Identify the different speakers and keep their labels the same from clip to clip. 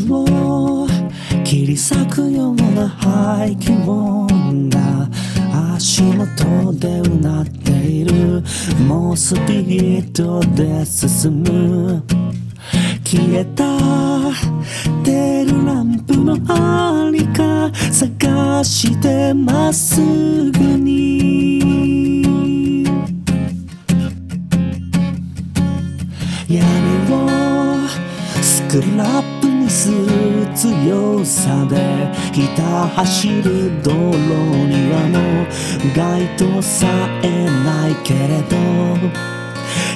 Speaker 1: 道を切り裂くような排気音が足元でうなっている。もうスピードで進む消えたテールランプのありか探してまっすぐに。屋根をスクラップにす強さでひた走る道路にはもう街灯さえないけれど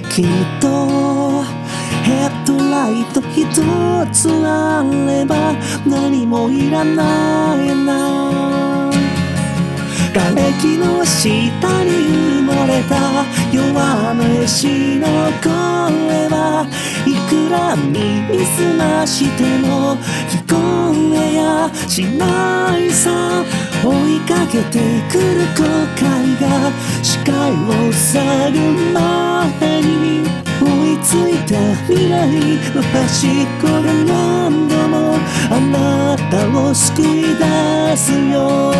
Speaker 1: きっとヘッドライト一つあれば何もいらないな。瓦礫の下に埋もれた弱虫の声はいくら耳すましても聞こえやしないさ追いかけてくる後悔が視界を塞ぐ前に追いついた未来の端っこで何度もあなたを救い出すよ